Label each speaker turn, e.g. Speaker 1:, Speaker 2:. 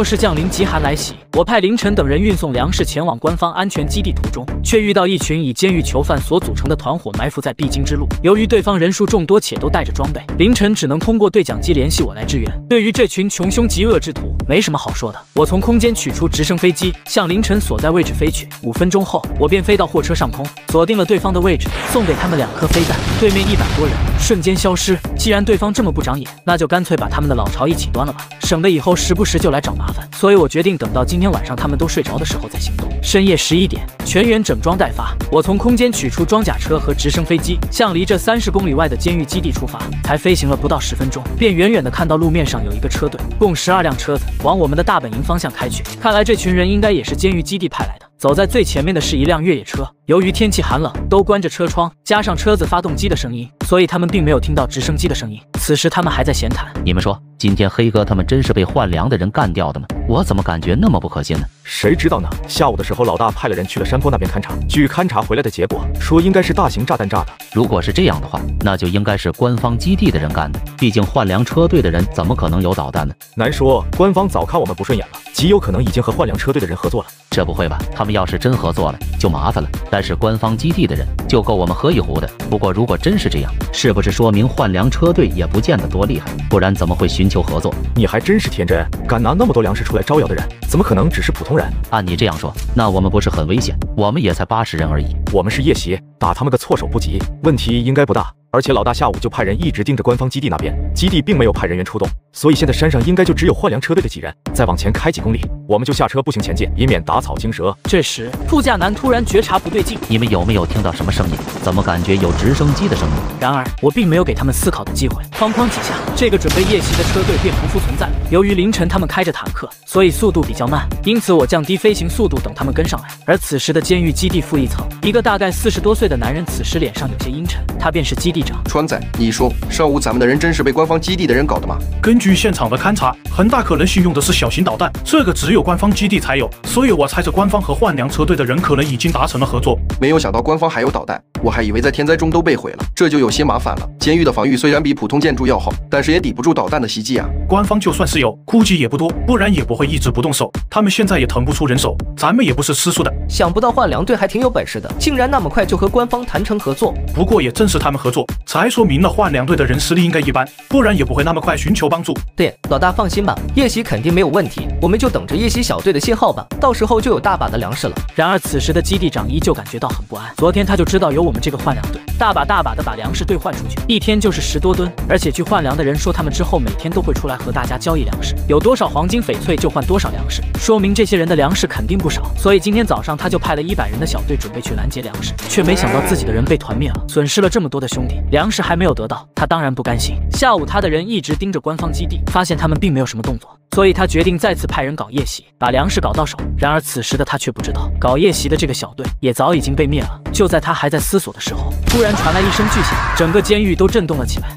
Speaker 1: 末世降临，极寒来袭。我派凌晨等人运送粮食前往官方安全基地途中，却遇到一群以监狱囚犯所组成的团伙埋伏在必经之路。由于对方人数众多且都带着装备，凌晨只能通过对讲机联系我来支援。对于这群穷凶极恶之徒，没什么好说的。我从空间取出直升飞机，向凌晨所在位置飞去。五分钟后，我便飞到货车上空，锁定了对方的位置，送给他们两颗飞弹。对面一百多人瞬间消失。既然对方这么不长眼，那就干脆把他们的老巢一起端了吧，省得以后时不时就来找麻烦。所以我决定等到今天晚上他们都睡着的时候再行动。深夜十一点，全员整装待发。我从空间取出装甲车和直升飞机，向离这三十公里外的监狱基地出发。才飞行了不到十分钟，便远远的看到路面上有一个车队，共十二辆车子往我们的大本营方向开去。看来这群人应该也是监狱基地派来的。走在最前面的是一辆越野车，由于天气寒冷，都关着车窗，加上车子发动机的声音，所以他们并没有听到直升机的声音。此时他们还在闲谈。
Speaker 2: 你们说，今天黑哥他们真是被换粮的人干掉的吗？我怎么感觉那么不可信呢？
Speaker 3: 谁知道呢？下午的时候，老大派了人去了山坡那边勘察，据勘察回来的结果说，应该是大型炸弹炸的。
Speaker 2: 如果是这样的话，那就应该是官方基地的人干的。毕竟换粮车队的人怎么可能有导弹呢？
Speaker 3: 难说，官方早看我们不顺眼了，极有可能已经和换粮车队的人合作了。
Speaker 2: 这不会吧？他们要是真合作了，就麻烦了。但是官方基地的人就够我们喝一壶的。不过如果真是这样，是不是说明换粮车队也不见得多厉害？不然怎么会寻求合作？
Speaker 3: 你还真是天真，敢拿那么多粮食出来招摇的人，怎么可能只是普通人？
Speaker 2: 按你这样说，那我们不是很危险？我们也才八十人而已，
Speaker 3: 我们是夜袭，打他们个措手不及，问题应该不大。而且老大下午就派人一直盯着官方基地那边，基地并没有派人员出动，所以现在山上应该就只有换粮车队的几人。再往前开几公里，我们就下车步行前进，以免打草惊蛇。
Speaker 1: 这时，副驾男突然觉察不对劲，
Speaker 2: 你们有没有听到什么声音？怎么感觉有直升机的声音？
Speaker 1: 然而我并没有给他们思考的机会，哐哐几下，这个准备夜袭的车队便不复存在。由于凌晨他们开着坦克，所以速度比较慢，因此我降低飞行速度，等他们跟上来。而此时的监狱基地负一层，一个大概四十多岁的男人，此时脸上有些阴沉，他便是基地长
Speaker 4: 川仔。你说上午咱们的人真是被官方基地的人搞的吗？
Speaker 5: 根据现场的勘查，很大可能性用的是小型导弹，这个只有官方基地才有，所以我猜测官方和换粮车队的人可能已经达成了合作。
Speaker 4: 没有想到官方还有导弹，我还以为在天灾中都被毁了，这就有些麻烦了。监狱的防御虽然比普通建筑要好，但是也抵不住导弹的袭击啊。
Speaker 5: 官方就算是有，估计也不多，不然也不会一直不动手。他们现在也腾不出人手，咱们也不是吃素的。
Speaker 6: 想不到换粮队还挺有本事的，竟然那么快就和官方谈成合作。
Speaker 5: 不过也正是他们合作，才说明了换粮队的人实力应该一般，不然也不会那么快寻求帮助。
Speaker 6: 对，老大放心吧，夜袭肯定没有问题，我们就等着夜袭小队的信号吧，到时候就有大把的粮食了。
Speaker 1: 然而此时的基地长依旧感觉到很不安，昨天他就知道有我们这个换粮队，大把大把的把粮食兑换出去，一天就是十多吨，而且去换粮的人说他们之后每天都会出来和大家交易粮食，有多少黄金翡翠就换多少粮食，说明这些人的粮食肯定不少。所以今天早上他就派了一百人的小队准备去拦截粮食，却没想到自己的人被团灭了，损失了这么多的兄弟，粮食还没有得到，他当然不甘心。下午他的人一直盯着官方基地，发现他们并没有什么动作，所以他决定再次派人搞夜袭，把粮食搞到手。然而此时的他却不知道，搞夜袭的这个小队也早已经被灭了。就在他还在思索的时候，突然传来一声巨响，整个监狱都震动了起来。